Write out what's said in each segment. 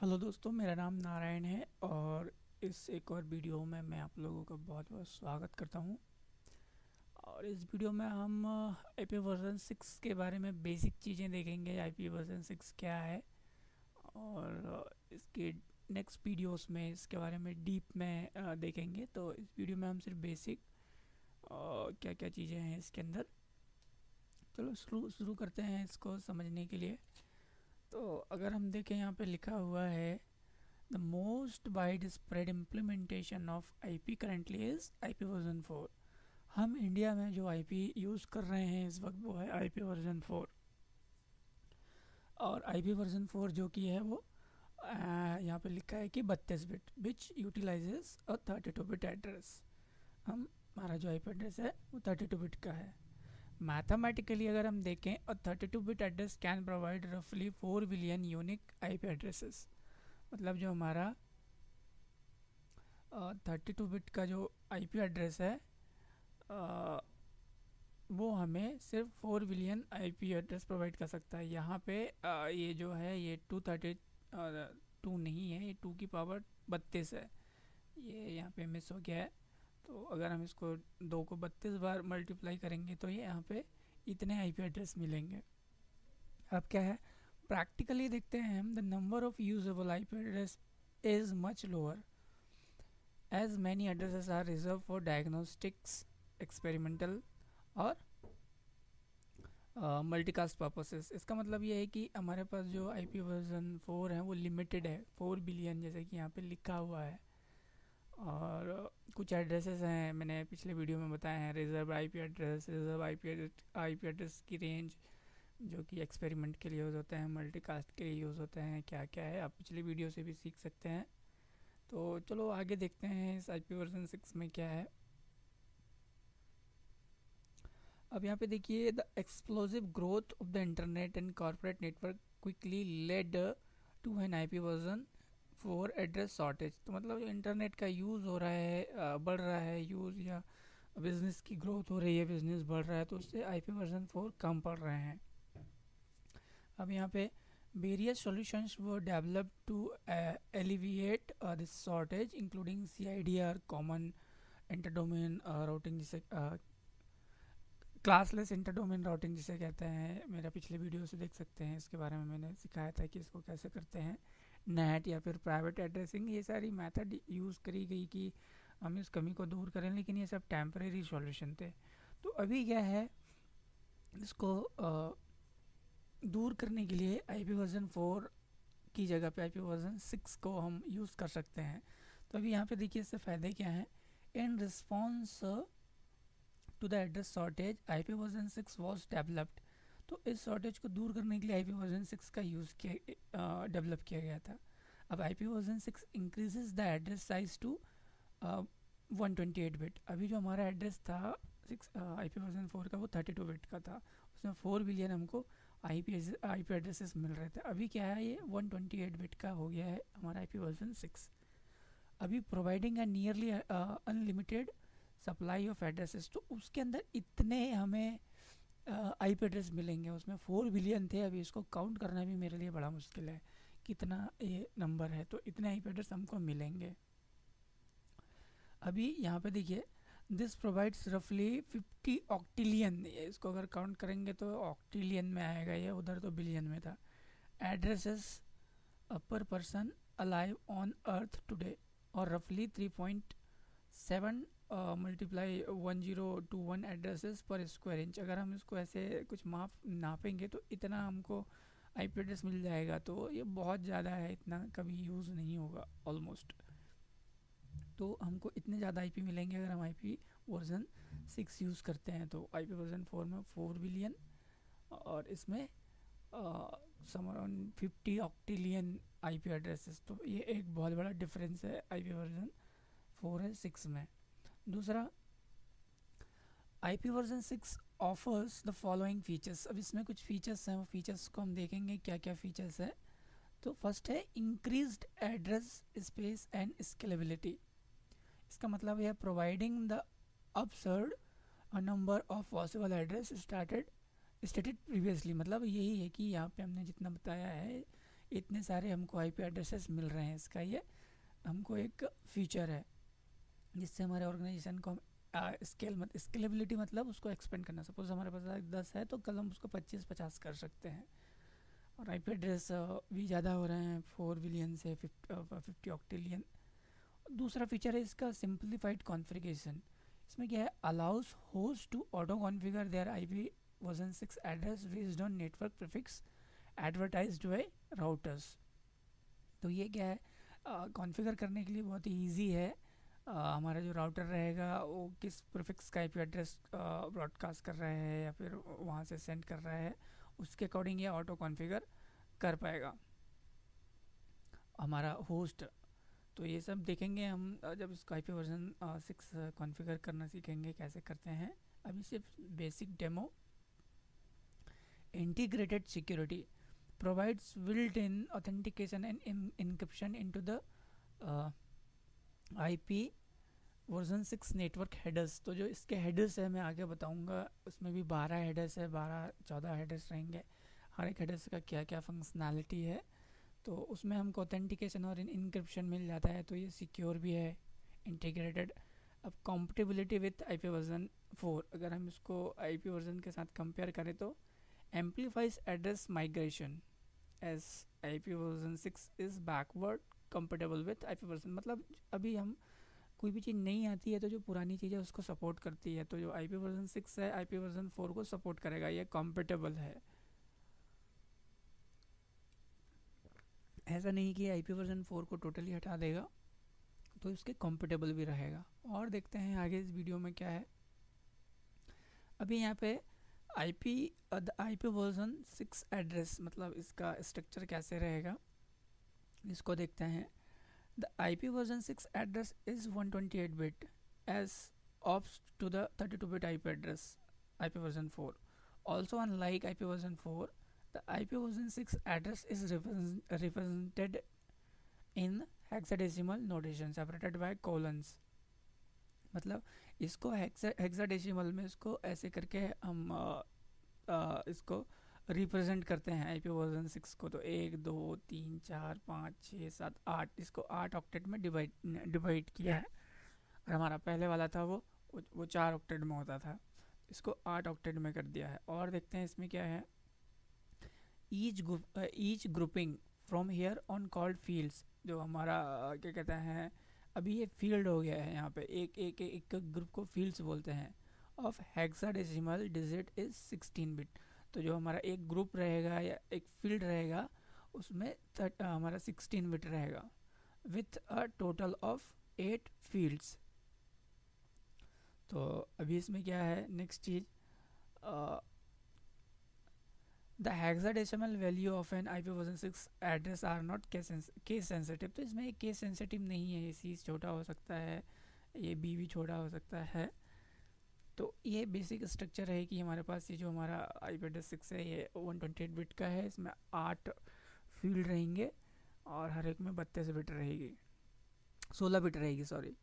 Hello दोस्तों, मेरा नाम नारायण है और इस एक और वीडियो में मैं आप लोगों का बहुत बहुत स्वागत करता हूँ। और इस वीडियो में हम आई पी वर्जन सिक्स के बारे में बेसिक चीज़ें देखेंगे आई पी वर्जन सिक्स क्या है और इसके नेक्स्ट वीडियोस में, इसके बारे में डीप में देखेंगे। तो इस वीडियो में हम सिर्फ़ बेसिक क्या क्या चीज़ें हैं इसके अंदर। चलो शुरू शुरू करते हैं इसको समझने के लिए। तो अगर हम देखें, यहाँ पे लिखा हुआ है the most widespread implementation of I P currently is I P version four हम इंडिया में जो आई पी यूज़ कर रहे हैं इस वक्त वो है आई पी वर्जन फोर और आई पी वर्जन फोर जो कि है वो यहाँ पे लिखा है कि बत्तीस bit which utilises a thirty two bit address हम, हमारा जो आई पी एड्रेस है, वो थर्टी टू बिट का है। मैथमेटिकली अगर हम देखें और thirty two bit address can provide रफली four billion unique IP addresses मतलब जो हमारा थर्टी टू बिट का जो आईपी एड्रेस है आ, वो हमें सिर्फ़ four billion IP address provide कर सकता है। यहाँ पे आ, ये जो है ये टू थर्टी टू नहीं है ये टू की पावर बत्तीस है। ये यहाँ पे मिस हो गया है। तो अगर हम इसको दो को बत्तीस बार मल्टीप्लाई करेंगे तो ये यहाँ पे इतने आईपी एड्रेस मिलेंगे। अब क्या है? प्रैक्टिकली देखते हैं हम the number of usable IP address is much lower as many addresses are reserve for diagnostics experimental और मल्टीकास्ट पर्पसेस इसका मतलब ये है कि हमारे पास जो आई पी वर्जन फोर है, वो लिमिटेड है फोर बिलियन जैसे कि यहाँ पे लिखा हुआ है। और कुछ एड्रेसेस हैं, मैंने पिछले वीडियो में बताए हैं reserve IP address reserve IP IP address की रेंज जो कि एक्सपेरिमेंट के लिए यूज़ होते हैं मल्टीकास्ट के लिए यूज़ होते हैं, क्या क्या है, आप पिछले वीडियो से भी सीख सकते हैं। तो चलो आगे देखते हैं इस आई पी वर्जन सिक्स में क्या है। अब यहाँ पे देखिए the explosive growth of the internet and corporate network quickly led to an I P version four address shortage तो मतलब जो इंटरनेट का यूज़ हो रहा है बढ़ रहा है, यूज़ या बिज़नेस की ग्रोथ हो रही है, बिज़नेस बढ़ रहा है तो उससे आई पी वर्जन फोर कम पड़ रहे हैं। अब यहाँ पे वेरियस सॉल्यूशंस वो develop to alleviate this shortage including C I D R common interdomain routing जिसे क्लासलेस इंटरडोमेन राउटिंग जिसे कहते हैं। मेरा पिछले वीडियो से देख सकते हैं, इसके बारे में मैंने सिखाया था कि इसको कैसे करते हैं। नेट या फिर प्राइवेट एड्रेसिंग ये सारी मेथड यूज़ करी गई कि हम इस कमी को दूर करें लेकिन ये सब टेम्परेरी सॉल्यूशन थे। तो अभी क्या है इसको आ, दूर करने के लिए आई पी वर्जन फोर की जगह पे आई पी वर्जन सिक्स को हम यूज़ कर सकते हैं। तो अभी यहाँ पे देखिए इससे फ़ायदे क्या हैं? In response to the address shortage I P version six was developed तो इस शॉर्टेज को दूर करने के लिए आई पी वर्जन सिक्स का यूज़ किया डेवलप किया गया था। अब I P version six increases the address size to one twenty eight bit अभी जो हमारा एड्रेस था six I P version four का वो थर्टी टू बिट का था। उसमें फोर बिलियन हमको I P I P addresses मिल रहे थे। अभी क्या है ये वन ट्वेंटी एट बिट का हो गया है हमारा आई पी वर्जन सिक्स अभी providing a nearly unlimited supply of addresses तो उसके अंदर इतने हमें आई पी एड्रेस मिलेंगे। उसमें फोर बिलियन थे। अभी इसको काउंट करना भी मेरे लिए बड़ा मुश्किल है। कितना ये नंबर है? तो इतने आई पी एड्रेस हमको मिलेंगे। अभी यहाँ पे देखिए दिस प्रोवाइड्स रफली फिफ्टी ऑक्टिलियन इसको अगर काउंट करेंगे तो ऑक्टिलियन में आएगा। ये उधर तो बिलियन में था। Addresses per person alive on earth today और रफली three point seven multiply one zero two one addresses per square inch अगर हम इसको ऐसे कुछ माप नापेंगे तो इतना हमको आई पी एड्रेस मिल जाएगा। तो ये बहुत ज़्यादा है, इतना कभी यूज़ नहीं होगा ऑलमोस्ट तो हमको इतने ज़्यादा आई पी मिलेंगे अगर हम I P version six use करते हैं। तो आई पी वर्जन फोर में फोर बिलियन और इसमें summer around fifty octillion I P addresses तो ये एक बहुत बड़ा डिफरेंस है आई पी वर्जन फोर है सिक्स में। दूसरा I P version six offers the following features अब इसमें कुछ फीचर्स हैं, वो फीचर्स को हम देखेंगे क्या क्या फीचर्स है। तो फ़र्स्ट है increased address space and scalability इसका मतलब है providing the absurd number of possible address started stated previously मतलब यही है कि यहाँ पे हमने जितना बताया है, इतने सारे हमको आईपी एड्रेसेस मिल रहे हैं। इसका ये हमको एक फीचर है। जिससे हमारे ऑर्गेनाइजेशन को स्केल मत स्केलेबिलिटी मतलब उसको एक्सपेंड करना। सपोज़ हमारे पास दस है तो कल हम उसको पच्चीस, पचास कर सकते हैं। और आई पी एड्रेस भी ज़्यादा हो रहे हैं फोर बिलियन से फिफ्टी ऑक्टिलियन दूसरा फीचर है इसका सिंप्लीफाइड कॉन्फ़िगरेशन इसमें क्या है? Allows host to auto configure their IP version six address based on network prefix advertised by routers तो ये क्या है? कॉन्फ़िगर करने के लिए बहुत ही ईजी है। हमारा जो राउटर रहेगा, वो किस प्रिफिक्स का आईपी एड्रेस ब्रॉडकास्ट कर रहा है या फिर वहाँ से सेंड कर रहा है, उसके अकॉर्डिंग ये ऑटो कॉन्फ़िगर कर पाएगा। हमारा होस्ट तो ये सब देखेंगे हम जब इसको आई वर्जन सिक्स कॉन्फ़िगर करना सीखेंगे, कैसे करते हैं। अभी सिर्फ़ basic demo integrated security provides built in authentication and encryption into the IP version six network headers तो जो इसके हेडर्स है, मैं आगे बताऊँगा। उसमें भी बारह हेडर्स है, बारह, चौदह हेडर्स रहेंगे। हर एक हेडर्स का क्या क्या फंक्शनैलिटी है। तो उसमें हमको ऑथेंटिकेशन और इनक्रिप्शन मिल जाता है। तो ये सिक्योर भी है इंटीग्रेटेड अब compatibility with I P version four अगर हम इसको आई पी वर्जन के साथ कंपेयर करें तो amplifies address migration as I P version six is backward compatible with I P version मतलब अभी हम कोई भी चीज़ नहीं आती है तो जो पुरानी चीज़ है उसको सपोर्ट करती है। तो जो आई पी वर्जन सिक्स है आई पी वर्जन फोर को सपोर्ट करेगा। ये कॉम्पेटेबल है। ऐसा नहीं कि आई पी वर्जन फोर को टोटली हटा देगा तो इसके कॉम्पेटेबल भी रहेगा। और देखते हैं आगे इस वीडियो में क्या है। अभी यहाँ पे I P I P version six address मतलब इसका स्ट्रक्चर कैसे रहेगा? इसको देखते हैं। The I P version six address is one twenty eight bit as of to the thirty two bit I P address I P version four also unlike I P version four The IP version 6 address is represented in hexadecimal notation, separated by colons. मतलब इसको hexadecimal में इसको ऐसे करके हम आ, आ, इसको represent करते हैं आई पी वर्जन सिक्स को। तो एक दो तीन चार पाँच छः सात आठ इसको आठ ऑक्टेट में डिवाइड डिवाइड किया है। और हमारा पहले वाला था वो वो चार ऑक्टेट में होता था। इसको आठ ऑक्टेट में कर दिया है। और देखते हैं इसमें क्या है। Each group each grouping from here on called fields जो हमारा क्या कहते हैं अभी ये फ़ील्ड हो गया है यहाँ पे। एक एक एक ग्रुप को फील्ड्स बोलते हैं। Of hexadecimal digit is 16 bit. तो जो हमारा एक ग्रुप रहेगा या एक फ़ील्ड रहेगा, उसमें हमारा 16 बिट रहेगा। With a total of eight fields. तो अभी इसमें क्या है? Next cheese the hexadecimal value of an I P version six address are not case तो इसमें केस सेंसिटिव नहीं है ये सी छोटा हो सकता है ये बी भी छोटा हो सकता है। तो ये बेसिक स्ट्रक्चर है कि हमारे पास ये जो हमारा आई पी एड्रेस है, ये वन ट्वेंटी एट बिट का है, इसमें आठ फ़ील्ड रहेंगे और हर एक में बत्तीस बिट रहेगी। सोलह बिट रहेगी सॉरी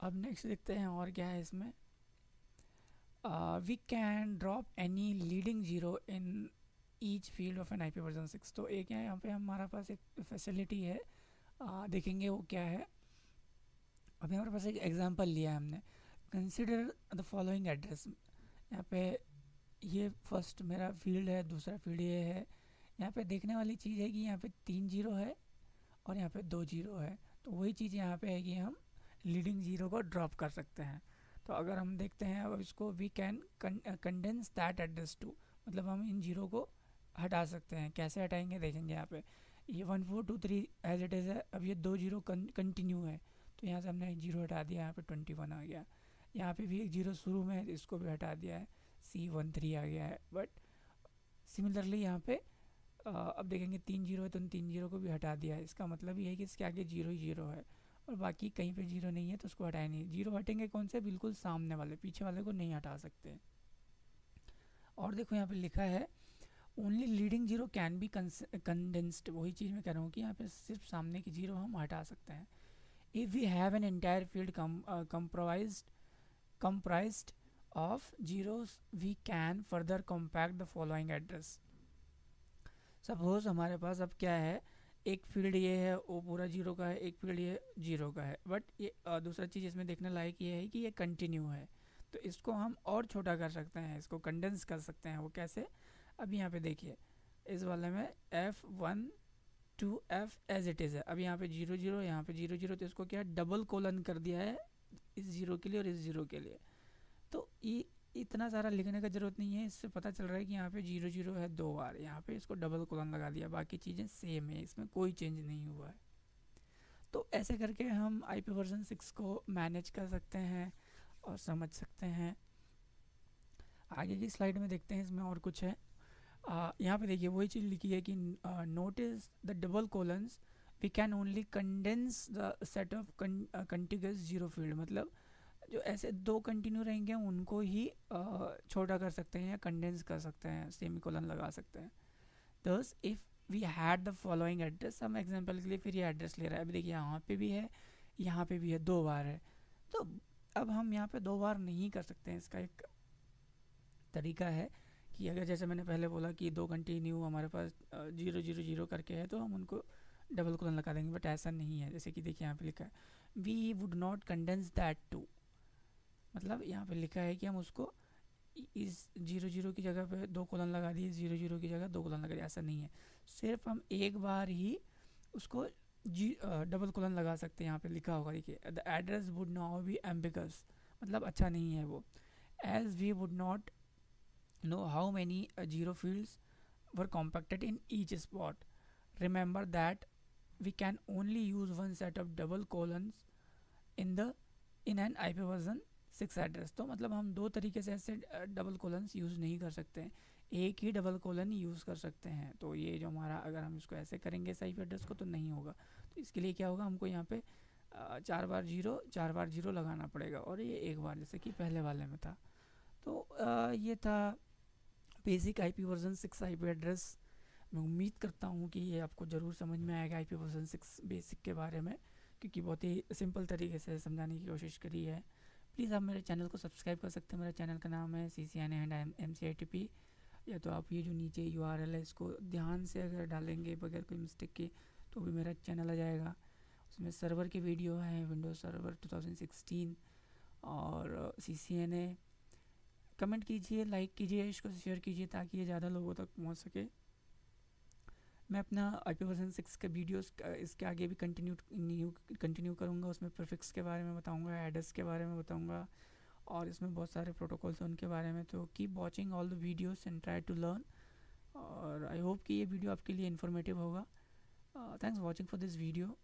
अब नेक्स्ट देखते हैं और क्या है इसमें। We can drop any leading zero in each field of an I P version six तो एक यहाँ पे हमारा पास एक फैसिलिटी है। Uh, देखेंगे वो क्या है। अभी हमारे पास एक एग्जांपल लिया है हमने। कंसिडर द फॉलोइंग एड्रेस यहाँ पे ये फ़र्स्ट मेरा फ़ील्ड है दूसरा फ़ील्ड ये है। यहाँ पे देखने वाली चीज़ है कि यहाँ पे तीन ज़ीरो है और यहाँ पे दो ज़ीरो है। तो वही चीज़ यहाँ पे है कि हम लीडिंग ज़ीरो को ड्रॉप कर सकते हैं। तो अगर हम देखते हैं अब इसको we can condense that address to मतलब हम इन ज़ीरो को हटा सकते हैं। कैसे हटाएँगे? देखेंगे यहाँ पे। ये one four two three as it is है अब ये दो ज़ीरो कंटिन्यू है। तो यहाँ से हमने एक ज़ीरो हटा दिया यहाँ पे ट्वेंटी वन आ गया। यहाँ पे भी एक ज़ीरो शुरू में है इसको भी हटा दिया है। सी वन थ्री आ गया है। बट सिमिलरली यहाँ पे आ, अब देखेंगे तीन ज़ीरो है तो उन तीन ज़ीरो को भी हटा दिया है। इसका मतलब ये है कि इसके आगे ज़ीरो ही ज़ीरो है। और बाकी कहीं पे ज़ीरो नहीं है तो उसको हटाए नहीं। ज़ीरो हटेंगे कौन से? बिल्कुल सामने वाले, पीछे वाले को नहीं हटा सकते। और देखो यहाँ पे लिखा है only leading zero can be condensed वही चीज़ मैं कह रहा हूँ कि यहाँ पे सिर्फ़ सामने की ज़ीरो हम हटा सकते हैं। If we have an entire field compromise comprise of zeros we can further compact the following address suppose हमारे पास अब क्या है? एक फ़ील्ड ये है, वो पूरा ज़ीरो का है, एक फ़ील्ड ये ज़ीरो का है। बट ये दूसरा चीज़ इसमें देखने लायक ये है कि ये कंटिन्यू है। तो इसको हम और छोटा कर सकते हैं, इसको कंडेंस कर सकते हैं। वो कैसे? अब यहाँ पे देखिए, इस वाले में F one two F as it is है। अब यहाँ पे ज़ीरो ज़ीरो, यहाँ पे ज़ीरो ज़ीरो तो इसको क्या डबल कोलन कर दिया है, इस ज़ीरो के लिए और इस ज़ीरो के लिए। तो ये इतना सारा लिखने का ज़रूरत नहीं है, इससे पता चल रहा है कि यहाँ पे ज़ीरो ज़ीरो है दो बार। यहाँ पे इसको डबल कोलन लगा दिया, बाकी चीज़ें सेम है, इसमें कोई चेंज नहीं हुआ है। तो ऐसे करके हम आई पी वर्जन सिक्स को मैनेज कर सकते हैं और समझ सकते हैं। आगे की स्लाइड में देखते हैं, इसमें और कुछ है। यहाँ पे देखिए, वही चीज़ लिखी है कि notice the double colons we can only condense the set of contiguous zero field मतलब जो ऐसे दो कंटिन्यू रहेंगे, उनको ही छोटा कर सकते हैं या कंडेंस कर सकते हैं सेमी कोलन लगा सकते हैं। Thus if we had the following address हम एग्ज़ाम्पल के लिए फिर ये एड्रेस ले रहा है। अभी देखिए, यहाँ पे भी है, यहाँ पे भी है, दो बार है। तो अब हम यहाँ पे दो बार नहीं कर सकते हैं। इसका एक तरीका है कि अगर जैसे मैंने पहले बोला कि दो कंटिन्यू हमारे पास ज़ीरो ज़ीरो ज़ीरो करके है तो हम उनको डबल कोलन लगा देंगे बट ऐसा नहीं है। जैसे कि देखिए, यहाँ पे लिखा है we would not condense that to मतलब यहाँ पे लिखा है कि हम उसको इस ज़ीरो ज़ीरो की जगह पे दो कोलन लगा दिए, ज़ीरो ज़ीरो की जगह दो कोलन लगा दिए, ऐसा नहीं है। सिर्फ़ हम एक बार ही उसको जी डबल कोलन लगा सकते हैं, यहाँ पे लिखा होगा, देखिए the address would now be ambiguous मतलब अच्छा नहीं है वो। As we would not know how many zero fields were compacted in each spot remember that we can only use one set of double colons in the, in an IP version six address. तो मतलब हम दो तरीके से ऐसे double colons use नहीं कर सकते हैं। एक ही डबल कोलन यूज़ कर सकते हैं। तो ये जो हमारा अगर हम इसको ऐसे करेंगे आईपी एड्रेस को तो नहीं होगा। तो इसके लिए क्या होगा? हमको यहाँ पे चार बार ज़ीरो चार बार ज़ीरो लगाना पड़ेगा। और ये एक बार जैसे कि पहले वाले में था। तो आ, ये था basic I P version six I P address मैं उम्मीद करता हूँ कि ये आपको ज़रूर समझ में आएगा I P version six basic के बारे में क्योंकि बहुत ही सिंपल तरीके से समझाने की कोशिश करी है। प्लीज़ आप मेरे चैनल को सब्सक्राइब कर सकते हैं। मेरे चैनल का नाम है C C N and M C I T P या तो आप ये जो नीचे यू आर एल है, इसको ध्यान से अगर डालेंगे बगैर कोई मिस्टेक के तो भी मेरा चैनल आ जाएगा। उसमें सर्वर की वीडियो है विंडोज़ सर्वर 2016 और C C N A comment कीजिए लाइक कीजिए, इसको शेयर कीजिए ताकि ये ज़्यादा लोगों तक पहुँच सके। मैं अपना आई पी वर्जन सिक्स के वीडियोज़ इसके आगे भी कंटिन्यू न्यू कंटिन्यू करूँगा। उसमें प्रिफिक्स के बारे में बताऊँगा एड्रेस के बारे में बताऊँगा। और इसमें बहुत सारे प्रोटोकॉल्स हैं उनके बारे में। तो keep watching all the videos and try to learn और आई होप कि ये वीडियो आपके लिए इन्फॉर्मेटिव होगा। Thanks watching for this video